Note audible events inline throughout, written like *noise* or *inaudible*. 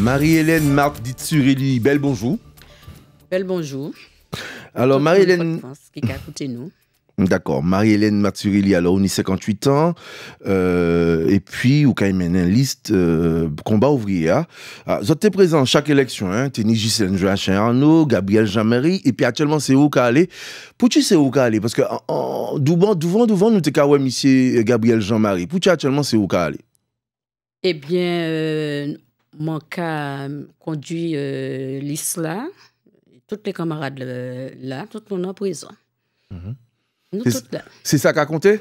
Marie-Hélène Marc Ditsurelli, bel bonjour. Bel bonjour. Alors, Marie-Hélène. Qui a écouté nous. *laughs* D'accord. Marie-Hélène Maturelli, alors on y 58 ans. Euh, et puis, ou quand une liste euh, combat ouvrier. Hein. Ah, vous êtes présent chaque élection. Hein. Tenez Gisèle Joachim Arnaud, Gabriel Jean-Marie. Et puis actuellement, c'est où qu'à aller Pourquoi c'est où qu'à aller Parce que devant, devant, devant, nous t'es monsieur Gabriel Jean-Marie. Pourquoi actuellement, c'est où qu'à aller Eh bien, euh, mon cas conduit euh, l'islam. Tous les camarades là, tout le monde en prison. Mm c'est ça qu'a compté?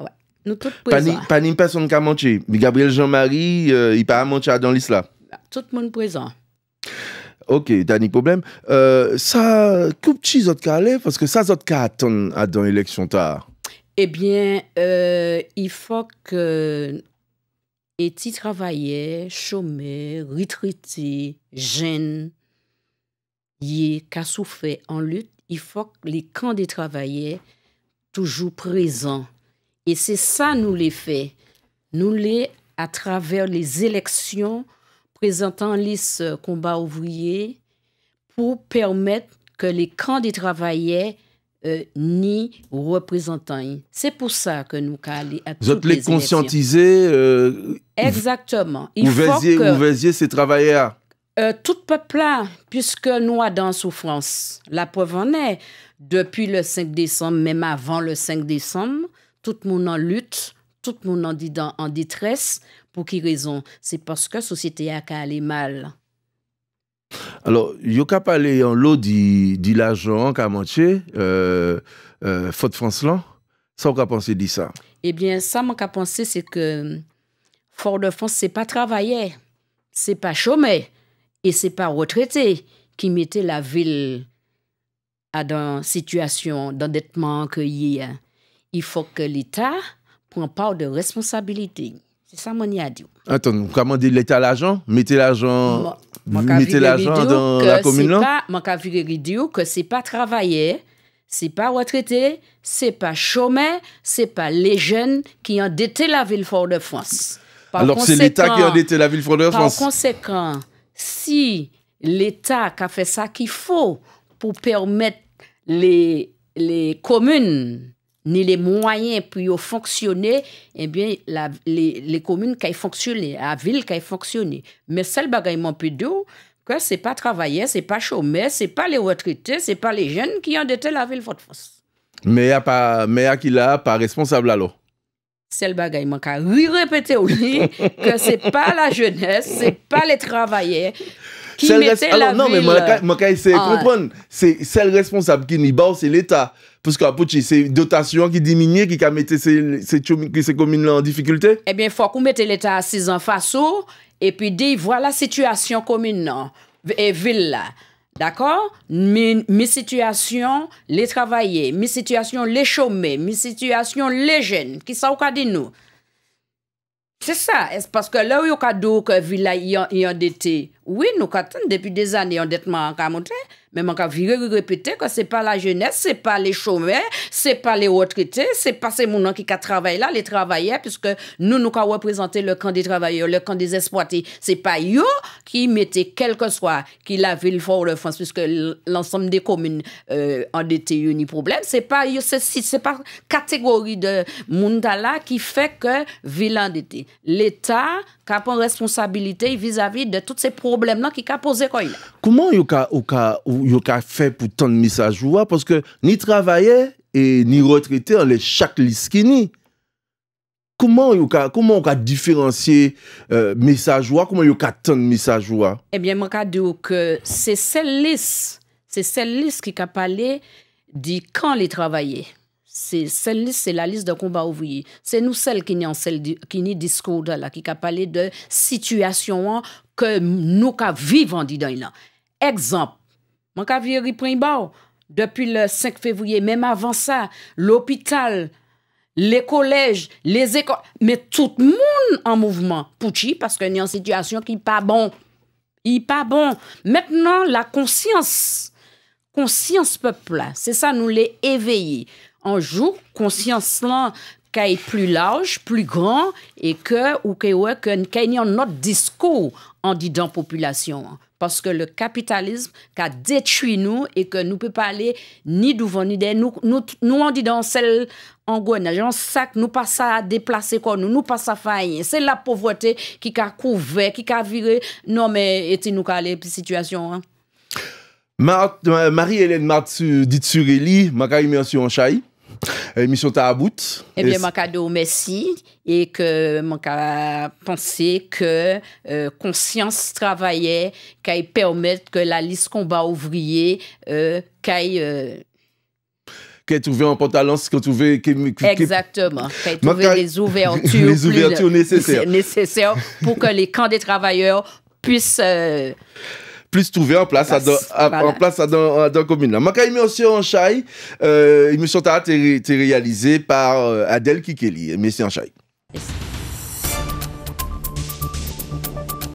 Ouais. Nous toutes présents. Pas ni personne qui a menti. Mais Gabriel Jean-Marie, euh, il pas menti dans l'islam. Tout le monde présent. Ok, ni problème. Euh, ça, que petit autres cas parce que ça, autres cas attendent dans l'élection tard. Eh bien, euh, il faut que et tu travaillais, chômé, retraité, jeunes, qui souffert en lutte, il faut que les camps des travailleurs toujours présent. Et c'est ça, nous les fait. Nous les, à travers les élections, présentant liste combat ouvrier pour permettre que les camps des travailleurs euh, ni représentants. C'est pour ça que nous allons à Vous êtes les conscientiser. Euh, Exactement. Il vous faut que, ces travailleurs. tout peuple là, puisque nous sommes dans souffrance. La preuve en est, depuis le 5 décembre, même avant le 5 décembre, tout le monde en lutte, tout le monde en, en détresse. Pour quelle raison? C'est parce que la société a allé mal. Alors, il y a parlé en lot de l'argent qu'a manqué, euh, euh, Faute France là. Ça, a pensé de ça Eh bien, ça, mon a pensé, c'est que Fort-de-France, c'est pas travailler, c'est pas chômer et c'est pas retraité qui mettait la ville dans situation d'endettement il faut que l'État prenne part de responsabilité. C'est ça mon a dit. Attends, comment dit l'État l'argent? Mettez l'argent mettez l'argent dans la commune là Mon cas dire que c'est pas travailler, c'est pas retraité, c'est pas chômeur, c'est pas les jeunes qui ont endetté la ville Fort-de-France. Alors c'est l'État qui a endetté la ville Fort-de-France. Par conséquent, si l'État a fait ça qu'il faut pour permettre les, les communes ni les moyens pour fonctionner, eh bien, la, les, les, communes qui fonctionné, la ville qui fonctionné. Mais seul bagaille dire que c'est pas travailler, c'est pas chômeur, c'est pas les retraités, c'est pas les jeunes qui ont endetté la ville Fort-France. Mais a pas, mais a qui là, pas responsable alors? C'est le bagaille manque oui répéter *laughs* que c'est pas la jeunesse, c'est pas les travailleurs qui mettait la non, ville. Non, mais moi, je essayer de ah. comprendre. C'est celle responsable qui n'y c'est l'État. Parce que c'est dotation qui diminue, qui a mis ces, ces, communes-là en difficulté. Eh bien, il faut qu'on mette l'État assise en face et puis dire, voilà la situation commune et ville. D'accord? Mes, mes situations, les travailleurs, mes situations, les chômés, mes situations, les jeunes, qui sont au dit nous? C'est ça. Parce que là où il y a que ville est endetté, oui, nous avons depuis des années endettement en monté, mais on a répéter que ce n'est pas la jeunesse, ce n'est pas les chômeurs, ce n'est pas les retraités, ce n'est pas ces gens qui travaillent là, les travailleurs, puisque nous, nous avons représenté le camp des travailleurs, le camp des exploités. Ce n'est pas eux qui mettaient, quel que soit, qui la ville Fort-de-France, puisque l'ensemble des communes euh, endettées, ni problème. Ce n'est pas, c'est pas catégorie de là qui fait que ville endettée. L'État a une responsabilité vis-à-vis de tous ces problèmes-là qui a posé Comment il yo ka fait pour tant de messages parce que ni travailler et ni retraité en les chaque liste qui ka comment on ka différencier euh, message comment yo ka tant de message Eh bien moi ka dire que c'est celle liste, qui a parlé dit quand les travailler. C'est la liste de combat ouvrier. C'est nous celle qui qui ni discours qui a parlé de situation que nous vivons dedans là. Exemple mon cas depuis le 5 février, même avant ça, l'hôpital, les collèges, les écoles, mais tout le monde en mouvement. Pouchi, parce qu'il y a une situation qui n'est pas bon. Il n'est pas bon. Maintenant, la conscience, conscience peuple, c'est ça, nous les éveiller. Un jour, conscience là, est plus large, plus grand, et que, ou que, ouais, que, qu'il y a un discours en disant population. Parce que le capitalisme qui a détruit nous et que nous ne pouvons pas aller ni devant ni derrière. Nous, nous, nous on dit dans celle en Gouanage, en sac, nous pas ça à déplacer quoi nous, nous pas ça faillir. C'est la pauvreté qui a couvert, qui a viré. Non, mais et nous aller situation. Hein? euh, Marie-Hélène Matsu dit sur Eli, ma en chai. Émission ta à bout. Eh bien, mon cadeau, merci. Et que mon penser que euh, conscience travaillait, qu'elle permette que la liste combat ouvrier, euh, qu'elle. Euh, qu'elle trouvé un pantalon, qu'elle trouvé. Exactement. Qu'elle trouvé les ouvertures. *laughs* les ouvertures nécessaires. *laughs* nécessaires pour que les camps des travailleurs puissent. Plus trouvé en place, place à, voilà. en place à dans, dans commune. Ma émission en chai, euh, émission a été réalisée par euh, Adèle Kikeli, émission en chai.